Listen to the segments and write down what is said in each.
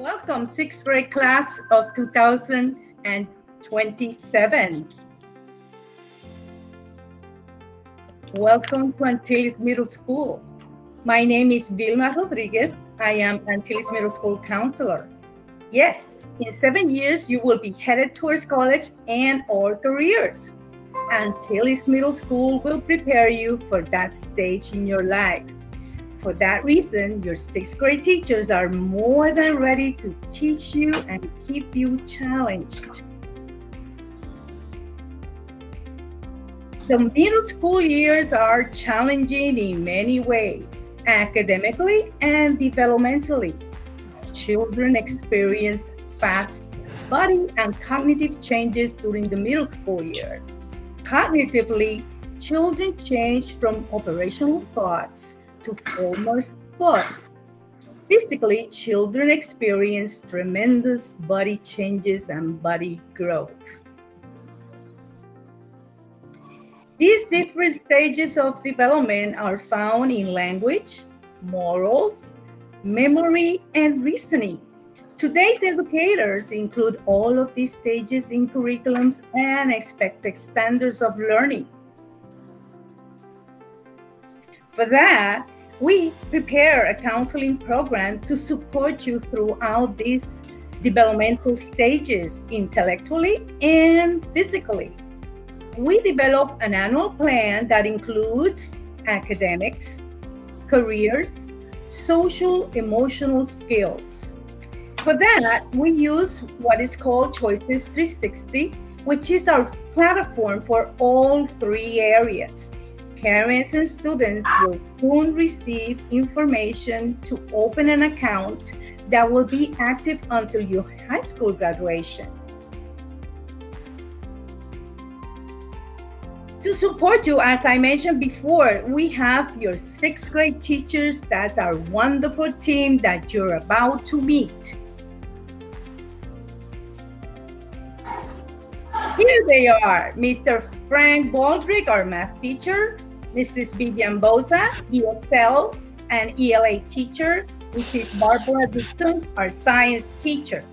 Welcome, sixth grade class of 2027. Welcome to Antilles Middle School. My name is Vilma Rodriguez. I am Antilles Middle School counselor. Yes, in seven years, you will be headed towards college and or careers. Antilles Middle School will prepare you for that stage in your life. For that reason, your sixth grade teachers are more than ready to teach you and keep you challenged. The middle school years are challenging in many ways, academically and developmentally. Children experience fast body and cognitive changes during the middle school years. Cognitively, children change from operational thoughts to formal thoughts. Physically, children experience tremendous body changes and body growth. These different stages of development are found in language, morals, memory, and reasoning. Today's educators include all of these stages in curriculums and expected standards of learning. For that, we prepare a counseling program to support you throughout these developmental stages intellectually and physically. We develop an annual plan that includes academics, careers, social emotional skills. For that, we use what is called Choices 360, which is our platform for all three areas Parents and students will soon receive information to open an account that will be active until your high school graduation. To support you, as I mentioned before, we have your sixth grade teachers. That's our wonderful team that you're about to meet. Here they are, Mr. Frank Baldrick, our math teacher, Mrs. Vivian Bouza, EFL and ELA teacher, Mrs. Barbara Dixon, our science teacher.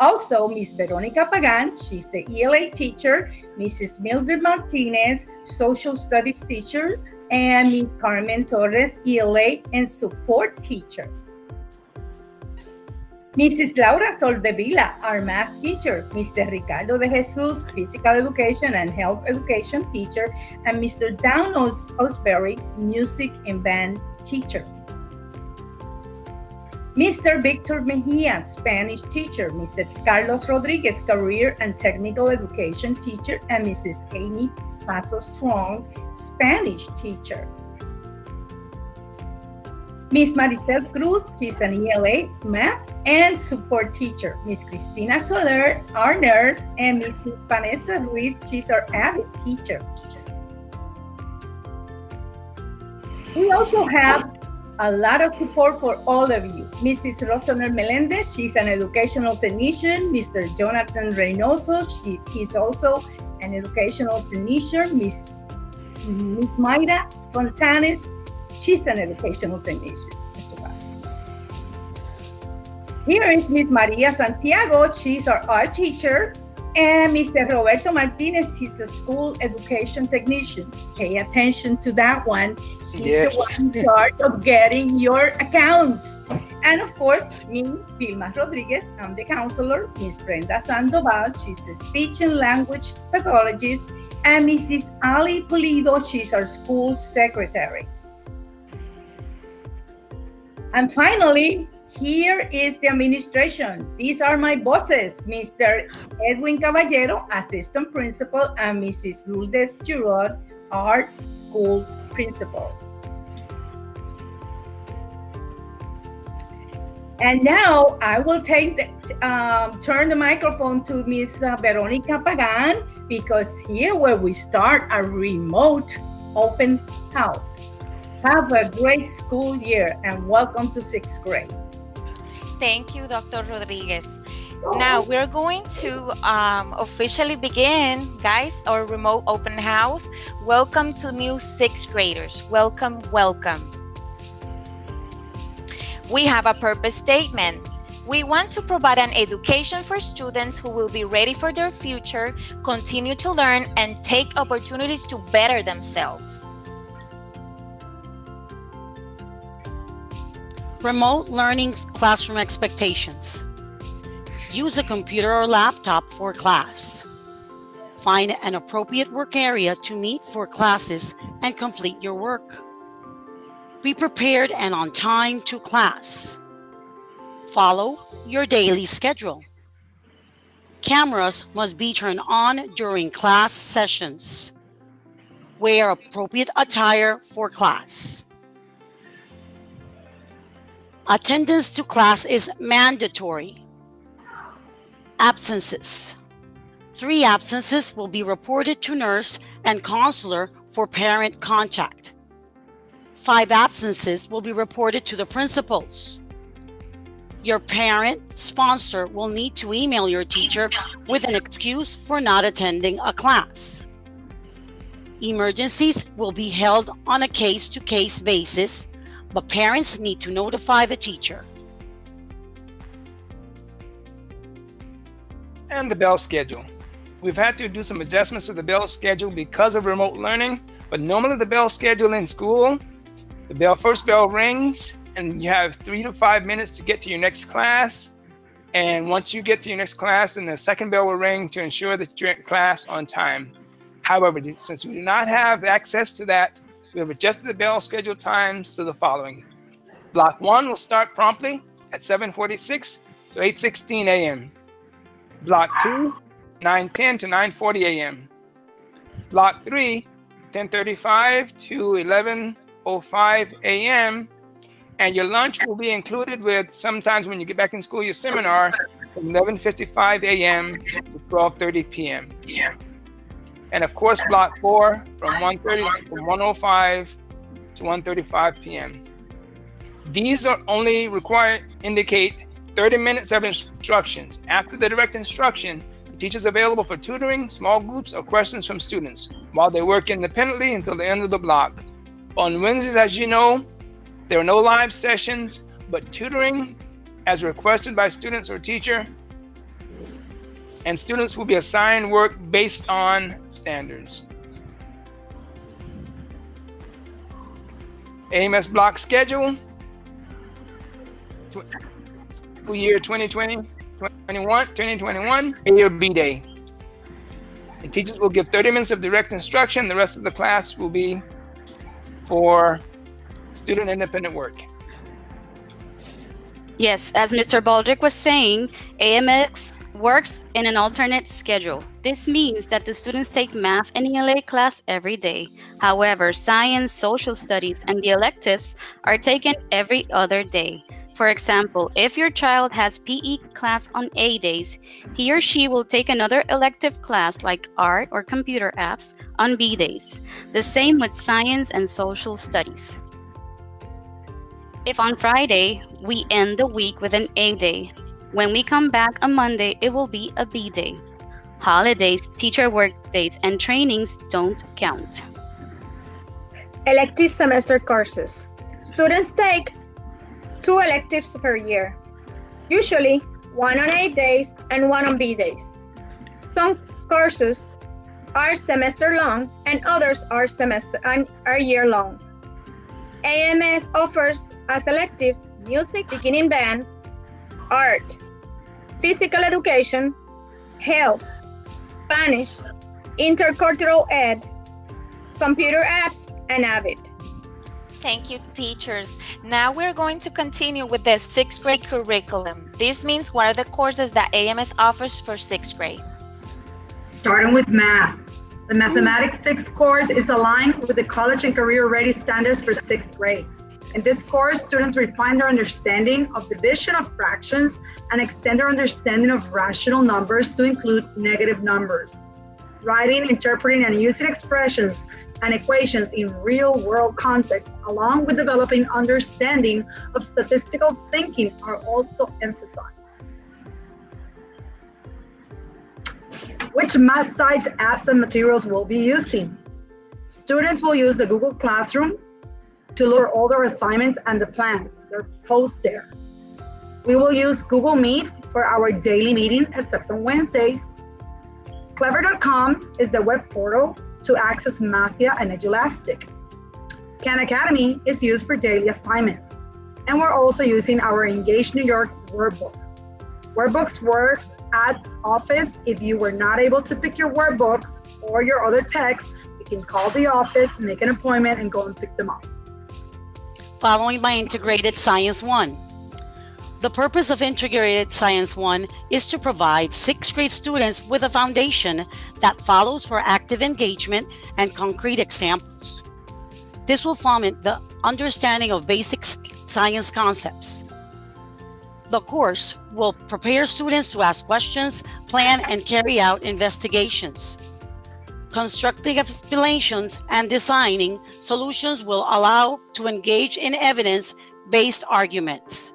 Also, Miss Veronica Pagan, she's the ELA teacher, Mrs. Mildred Martinez, social studies teacher, and Miss Carmen Torres, ELA and support teacher. Mrs. Laura Soldevila, our math teacher, Mr. Ricardo de Jesus, physical education and health education teacher, and Mr. Down Osbury, music and band teacher. Mr. Victor Mejia, Spanish teacher, Mr. Carlos Rodriguez, career and technical education teacher, and Mrs. Amy Paso Strong, Spanish teacher. Miss Maricel Cruz, she's an ELA math and support teacher. Miss Cristina Soler, our nurse, and Miss Vanessa Ruiz, she's our AVID teacher. We also have a lot of support for all of you. Mrs. Rosaner Melendez, she's an educational technician. Mr. Jonathan Reynoso, she is also an educational technician. Miss Mayra Fontanes, She's an educational technician. Here is Miss Maria Santiago. She's our art teacher. And Mr. Roberto Martinez, he's a school education technician. Pay attention to that one. He's yes. the one in charge of getting your accounts. And of course, me, Vilma Rodriguez, I'm the counselor. Miss Brenda Sandoval, she's the speech and language pathologist. And Mrs. Ali Pulido, she's our school secretary. And finally, here is the administration. These are my bosses, Mr. Edwin Caballero, assistant principal, and Mrs. Lourdes Giroux, art school principal. And now I will take the, um, turn the microphone to Miss uh, Veronica Pagan because here where we start a remote open house. Have a great school year and welcome to sixth grade. Thank you, Dr. Rodriguez. Now we're going to um, officially begin, guys, our remote open house. Welcome to new sixth graders. Welcome, welcome. We have a purpose statement. We want to provide an education for students who will be ready for their future, continue to learn, and take opportunities to better themselves. Remote learning classroom expectations. Use a computer or laptop for class. Find an appropriate work area to meet for classes and complete your work. Be prepared and on time to class. Follow your daily schedule. Cameras must be turned on during class sessions. Wear appropriate attire for class. Attendance to class is mandatory. Absences. Three absences will be reported to nurse and counselor for parent contact. Five absences will be reported to the principals. Your parent sponsor will need to email your teacher with an excuse for not attending a class. Emergencies will be held on a case to case basis but parents need to notify the teacher. And the bell schedule. We've had to do some adjustments to the bell schedule because of remote learning, but normally the bell schedule in school, the bell first bell rings and you have three to five minutes to get to your next class. And once you get to your next class, then the second bell will ring to ensure that you're at class on time. However, since we do not have access to that, we have adjusted the bell schedule times to the following. Block 1 will start promptly at 7.46 to 8.16 a.m. Block 2, 9.10 to 9.40 a.m. Block 3, 10.35 to 11.05 a.m. And your lunch will be included with sometimes when you get back in school, your seminar from 11.55 a.m. to 12.30 p.m and of course block 4 from 1:30 from 105 to 1:35 p.m. These are only required indicate 30 minutes of instructions. After the direct instruction, the teacher is available for tutoring, small groups, or questions from students while they work independently until the end of the block. On Wednesdays, as you know, there are no live sessions, but tutoring as requested by students or teacher and students will be assigned work based on standards. AMS block schedule, school year 2020, 2021, 2021, A or B day. The teachers will give 30 minutes of direct instruction. The rest of the class will be for student independent work. Yes, as Mr. Baldrick was saying, AMS works in an alternate schedule. This means that the students take math and ELA class every day. However, science, social studies, and the electives are taken every other day. For example, if your child has PE class on A days, he or she will take another elective class like art or computer apps on B days. The same with science and social studies. If on Friday we end the week with an A day, when we come back on Monday, it will be a B day. Holidays, teacher work days, and trainings don't count. Elective semester courses. Students take two electives per year, usually one on A days and one on B days. Some courses are semester long and others are semester and are year long. AMS offers as electives music, beginning band, art, physical education, health, Spanish, intercultural ed, computer apps, and AVID. Thank you, teachers. Now we're going to continue with the sixth grade curriculum. This means what are the courses that AMS offers for sixth grade? Starting with math. The Mathematics 6 course is aligned with the college and career ready standards for sixth grade. In this course, students refine their understanding of division of fractions and extend their understanding of rational numbers to include negative numbers. Writing, interpreting, and using expressions and equations in real world contexts, along with developing understanding of statistical thinking, are also emphasized. Which math sites, apps, and materials will be using? Students will use the Google Classroom, to load all their assignments and the plans. They're posted there. We will use Google Meet for our daily meeting except on Wednesdays. Clever.com is the web portal to access Mathia and Edulastic. Khan Academy is used for daily assignments. And we're also using our Engage New York workbook. Workbooks work at office. If you were not able to pick your workbook or your other text, you can call the office, make an appointment, and go and pick them up. Following by Integrated Science 1. The purpose of Integrated Science 1 is to provide sixth grade students with a foundation that follows for active engagement and concrete examples. This will foment the understanding of basic science concepts. The course will prepare students to ask questions, plan, and carry out investigations. Constructing explanations and designing solutions will allow to engage in evidence-based arguments.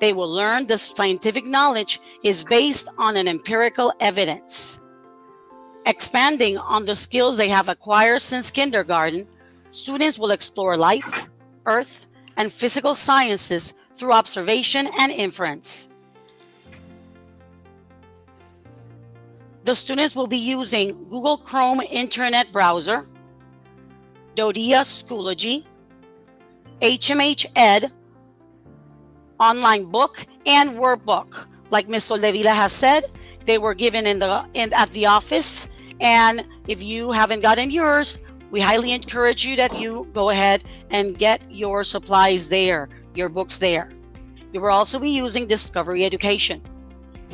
They will learn the scientific knowledge is based on an empirical evidence. Expanding on the skills they have acquired since kindergarten, students will explore life, earth, and physical sciences through observation and inference. The students will be using Google Chrome Internet Browser, DoDEA Schoology, HMH Ed, online book and workbook. Like Ms. Soldevila has said, they were given in the in at the office. And if you haven't gotten yours, we highly encourage you that you go ahead and get your supplies there, your books there. You will also be using Discovery Education.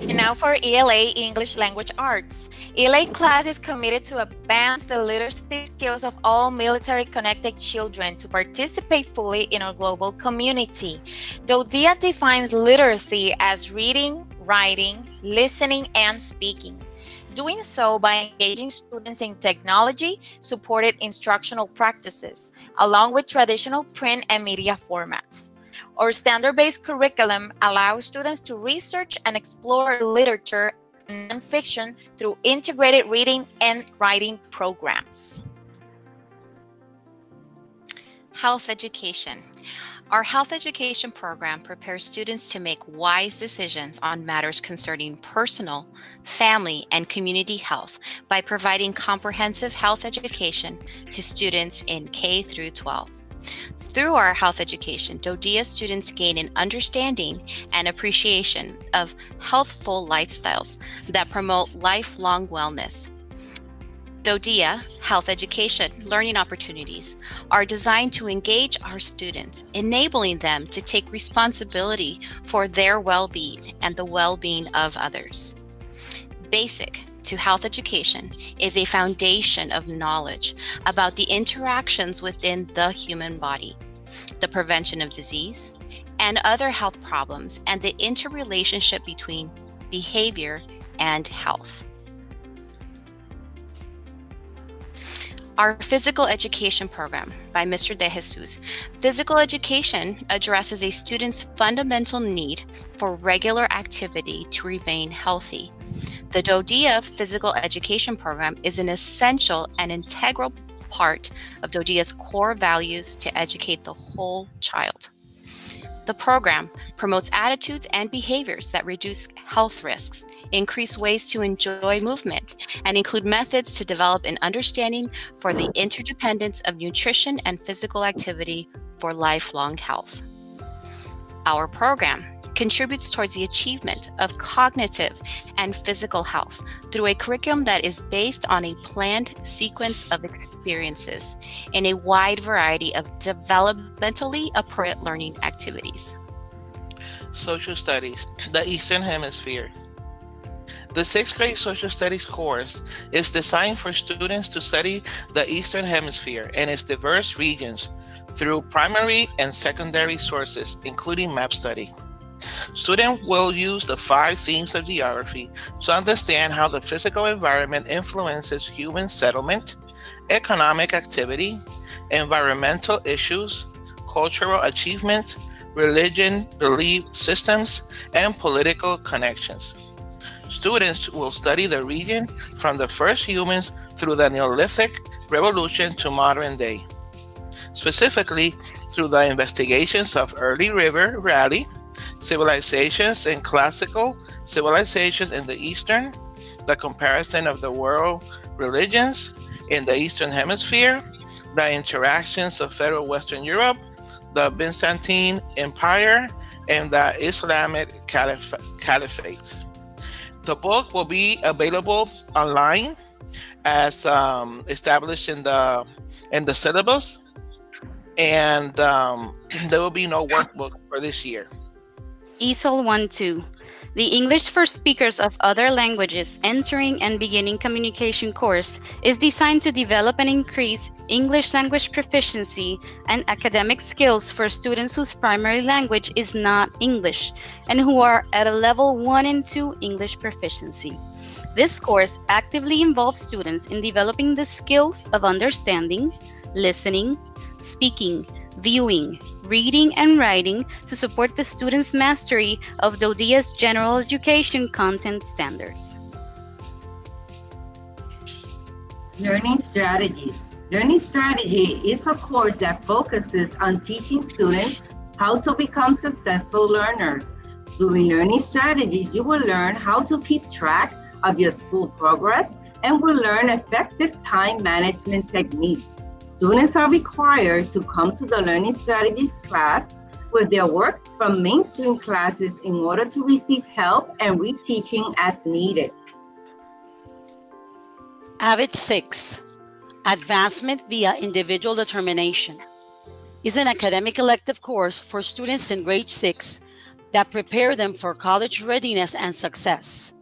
And now for ELA English Language Arts. ELA class is committed to advance the literacy skills of all military connected children to participate fully in our global community. DODEA defines literacy as reading, writing, listening, and speaking. Doing so by engaging students in technology supported instructional practices, along with traditional print and media formats. Our standard-based curriculum allows students to research and explore literature and nonfiction through integrated reading and writing programs. Health education. Our health education program prepares students to make wise decisions on matters concerning personal, family, and community health by providing comprehensive health education to students in K through 12. Through our health education, DODEA students gain an understanding and appreciation of healthful lifestyles that promote lifelong wellness. DODEA health education learning opportunities are designed to engage our students, enabling them to take responsibility for their well being and the well being of others. Basic to health education is a foundation of knowledge about the interactions within the human body, the prevention of disease, and other health problems, and the interrelationship between behavior and health. Our physical education program by Mr. De Jesus. Physical education addresses a student's fundamental need for regular activity to remain healthy. The DODEA physical education program is an essential and integral part of DODEA's core values to educate the whole child. The program promotes attitudes and behaviors that reduce health risks, increase ways to enjoy movement, and include methods to develop an understanding for the interdependence of nutrition and physical activity for lifelong health. Our program contributes towards the achievement of cognitive and physical health through a curriculum that is based on a planned sequence of experiences in a wide variety of developmentally appropriate learning activities. Social Studies, the Eastern Hemisphere. The sixth grade Social Studies course is designed for students to study the Eastern Hemisphere and its diverse regions through primary and secondary sources, including map study. Students will use the five themes of geography to understand how the physical environment influences human settlement, economic activity, environmental issues, cultural achievements, religion, belief systems, and political connections. Students will study the region from the first humans through the Neolithic revolution to modern day, specifically through the investigations of early river valley civilizations and classical civilizations in the Eastern, the comparison of the world religions in the Eastern Hemisphere, the interactions of Feudal Western Europe, the Byzantine Empire, and the Islamic Caliph- Caliphate. The book will be available online as um, established in the in the syllabus, and um, there will be no workbook for this year. ESOL 1 2. The English for Speakers of Other Languages Entering and Beginning Communication course is designed to develop and increase English language proficiency and academic skills for students whose primary language is not English and who are at a level 1 and 2 English proficiency. This course actively involves students in developing the skills of understanding, listening, speaking, viewing, reading, and writing to support the students' mastery of DODEA's general education content standards. Learning strategies. Learning strategy is a course that focuses on teaching students how to become successful learners. Through learning strategies, you will learn how to keep track of your school progress and will learn effective time management techniques. Students are required to come to the Learning Strategies class with their work from mainstream classes in order to receive help and reteaching as needed. AVID 6 Advancement via Individual Determination is an academic elective course for students in grade 6 that prepare them for college readiness and success.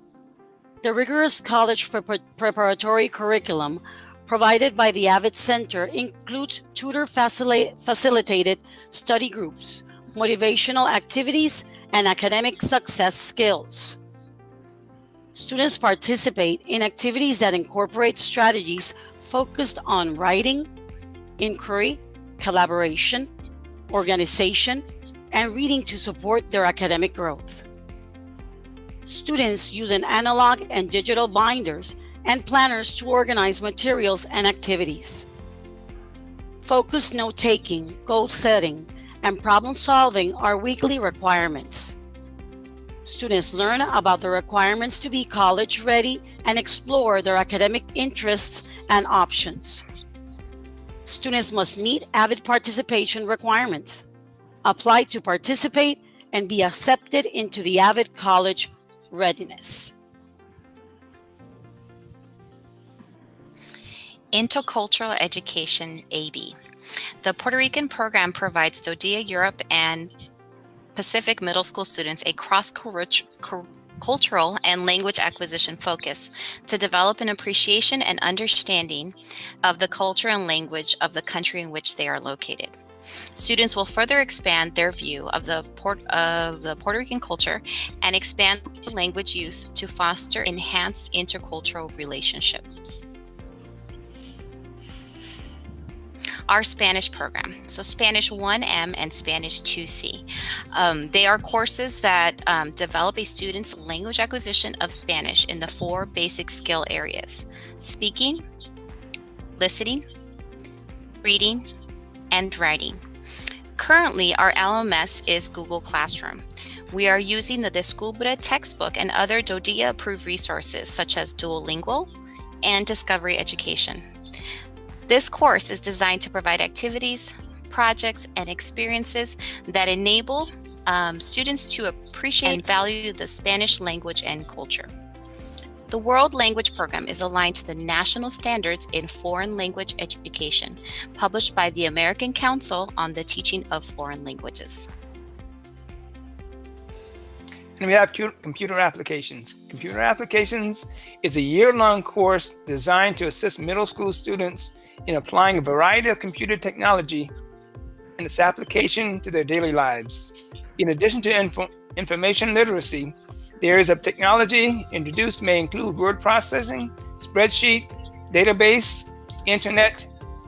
The rigorous college preparatory curriculum provided by the AVID Center includes tutor facil facilitated study groups, motivational activities, and academic success skills. Students participate in activities that incorporate strategies focused on writing, inquiry, collaboration, organization, and reading to support their academic growth. Students use an analog and digital binders and planners to organize materials and activities. Focused note taking, goal setting, and problem solving are weekly requirements. Students learn about the requirements to be college ready and explore their academic interests and options. Students must meet AVID participation requirements, apply to participate, and be accepted into the AVID College Readiness. Intercultural Education AB. The Puerto Rican program provides DODEA Europe and Pacific middle school students a cross cultural and language acquisition focus to develop an appreciation and understanding of the culture and language of the country in which they are located. Students will further expand their view of the, Port- of the Puerto Rican culture and expand language use to foster enhanced intercultural relationships. Our Spanish program. So, Spanish 1M and Spanish 2C. Um, they are courses that um, develop a student's language acquisition of Spanish in the four basic skill areas speaking, listening, reading, and writing. Currently, our LMS is Google Classroom. We are using the Descubre textbook and other DODEA approved resources such as Duolingo and Discovery Education. This course is designed to provide activities, projects, and experiences that enable um, students to appreciate and value the Spanish language and culture. The World Language Program is aligned to the national standards in foreign language education, published by the American Council on the Teaching of Foreign Languages. And we have computer applications. Computer applications is a year long course designed to assist middle school students in applying a variety of computer technology and its application to their daily lives. In addition to info- information literacy, the areas of technology introduced may include word processing, spreadsheet, database, internet,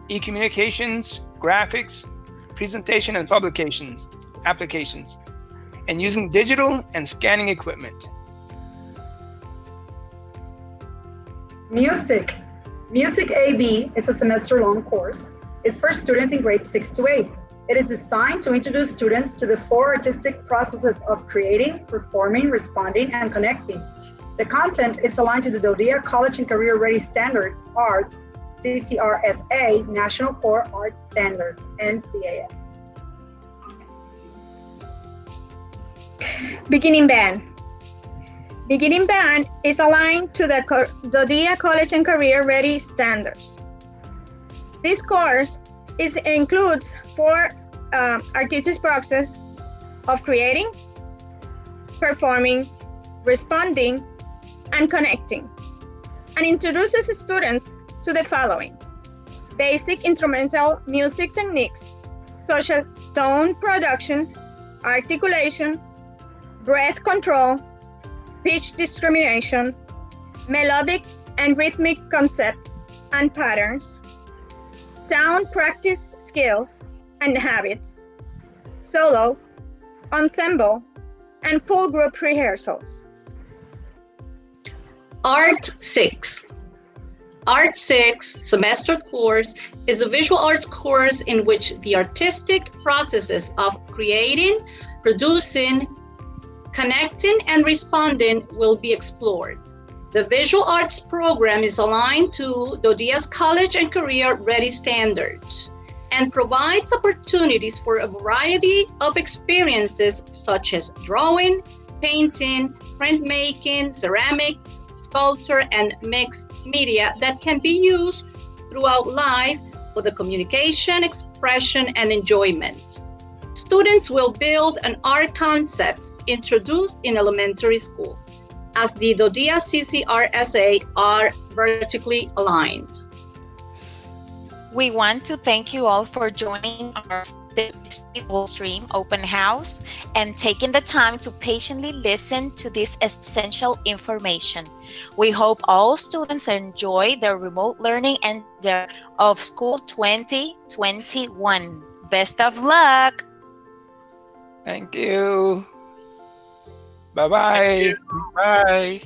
e communications, graphics, presentation and publications, applications, and using digital and scanning equipment. Music Music AB is a semester long course. It's for students in grades 6 to 8. It is designed to introduce students to the four artistic processes of creating, performing, responding, and connecting. The content is aligned to the DoDEA College and Career Ready Standards, ARTS, CCRSA, National Core Arts Standards, NCAS. Beginning Band. Beginning Band is aligned to the DoDEA College and Career Ready Standards. This course is, includes four uh, artistic process of creating, performing, responding, and connecting, and introduces students to the following basic instrumental music techniques such as tone production, articulation, breath control, pitch discrimination, melodic and rhythmic concepts and patterns, sound practice skills and habits, solo, ensemble, and full group rehearsals. Art 6. Art 6 semester course is a visual arts course in which the artistic processes of creating, producing, connecting, and responding will be explored. The visual arts program is aligned to DoDEA's College and Career Ready standards and provides opportunities for a variety of experiences such as drawing, painting, printmaking, ceramics, sculpture, and mixed media that can be used throughout life for the communication, expression, and enjoyment. Students will build an art concepts introduced in elementary school as the DoDEA CCRSA are vertically aligned. We want to thank you all for joining our stream open house and taking the time to patiently listen to this essential information. We hope all students enjoy their remote learning and their of school 2021. Best of luck. Thank you. Bye-bye. Bye.